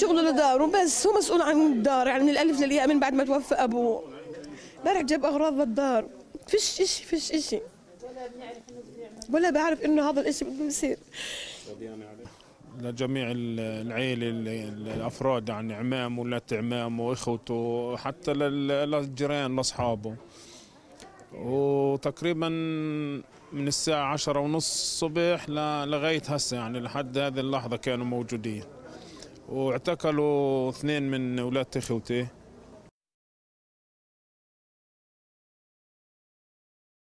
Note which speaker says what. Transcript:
Speaker 1: شغله لداره بس هو مسؤول عن الدار يعني من الألف للياء من بعد ما توفى أبوه. امبارح جاب أغراض للدار. فيش إشي فيش إشي. ولا بعرف إنه هذا الإشي بده يصير.
Speaker 2: لجميع ال- العيلة ال- ال- الأفراد يعني عمام وولاد عمام وإخوته حتى لل- للجيران لأصحابه. وتقريبا من الساعة عشرة ونص الصبح لغاية هسه يعني لحد هذه اللحظة كانوا موجودين. واعتقلوا اثنين من أولاد إخوتي